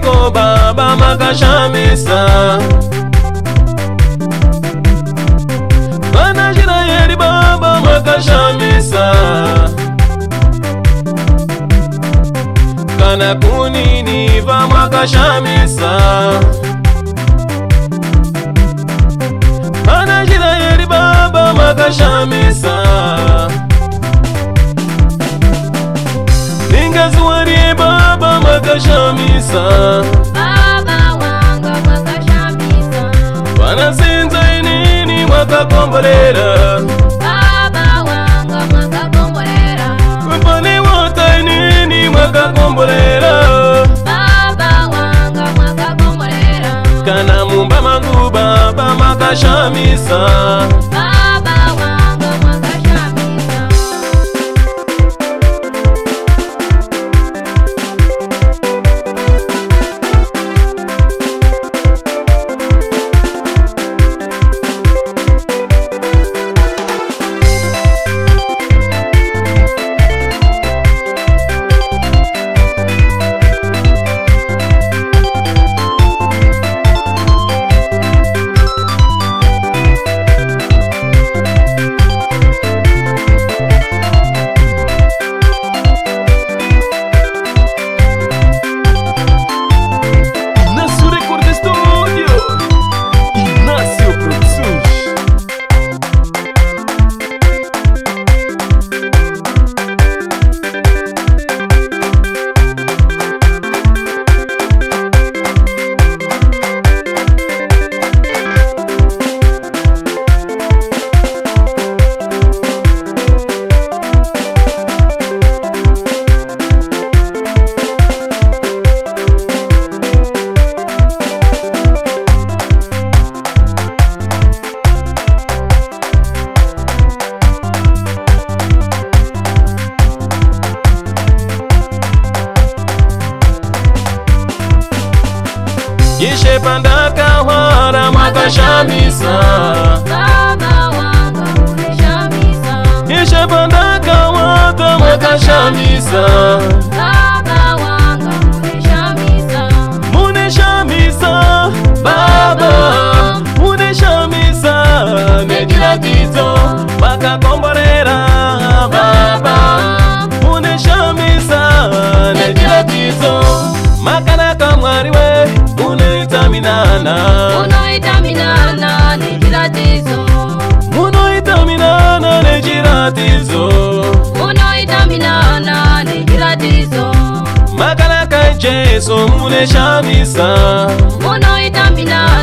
ko baba makashamisa vana njira yeri baba makashamisa kana kunini vamwakashamisa vana njira yeri baba makashamisa baba makashamisa vanasinza inini mwakakombolera mpaniwota inini mwakakombolera kana mumba magu baba makashamisa baba pandakahwara makashamisa ishe pandakawata makashamisa Maka chiratizo munoita minana nechiratizo munoita minana nechiratizo makanaka jesu mune shamisa munoita minana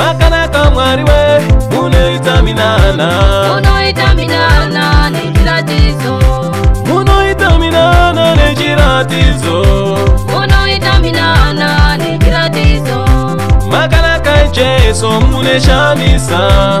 makanaka mwari we munoita minana munoita minana nechiratidzo makanaka jesu munoshamisa